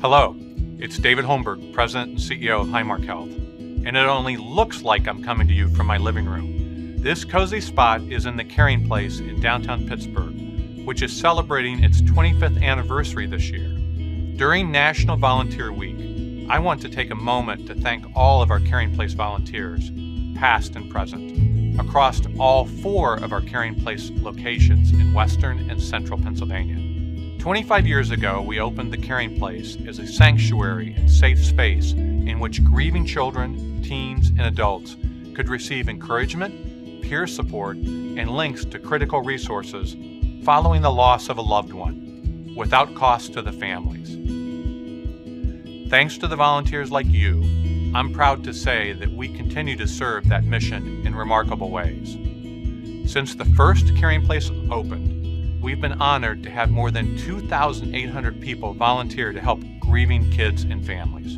Hello, it's David Holmberg, President and CEO of Highmark Health, and it only looks like I'm coming to you from my living room. This cozy spot is in the Caring Place in downtown Pittsburgh, which is celebrating its 25th anniversary this year. During National Volunteer Week, I want to take a moment to thank all of our Caring Place volunteers, past and present, across all four of our Caring Place locations in western and central Pennsylvania. 25 years ago, we opened the Caring Place as a sanctuary and safe space in which grieving children, teens, and adults could receive encouragement, peer support, and links to critical resources following the loss of a loved one without cost to the families. Thanks to the volunteers like you, I'm proud to say that we continue to serve that mission in remarkable ways. Since the first Caring Place opened, we've been honored to have more than 2,800 people volunteer to help grieving kids and families.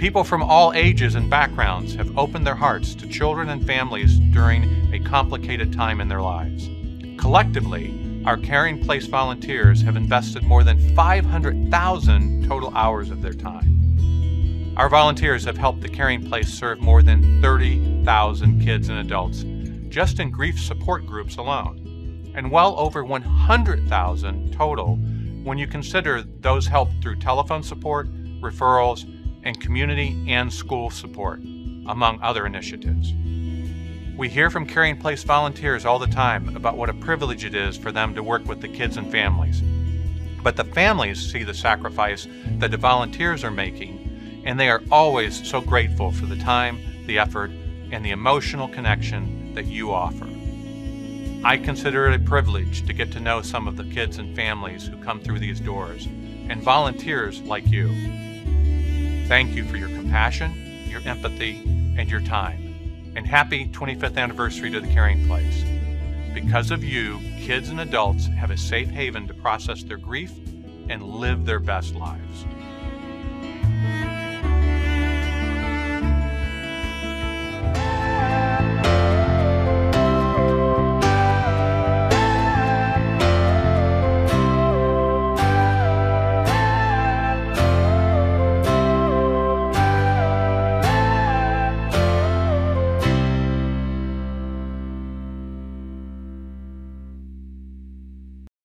People from all ages and backgrounds have opened their hearts to children and families during a complicated time in their lives. Collectively, our Caring Place volunteers have invested more than 500,000 total hours of their time. Our volunteers have helped the Caring Place serve more than 30,000 kids and adults just in grief support groups alone and well over 100,000 total when you consider those helped through telephone support, referrals, and community and school support, among other initiatives. We hear from Caring Place volunteers all the time about what a privilege it is for them to work with the kids and families. But the families see the sacrifice that the volunteers are making, and they are always so grateful for the time, the effort, and the emotional connection that you offer. I consider it a privilege to get to know some of the kids and families who come through these doors, and volunteers like you. Thank you for your compassion, your empathy, and your time. And happy 25th anniversary to the Caring Place. Because of you, kids and adults have a safe haven to process their grief and live their best lives.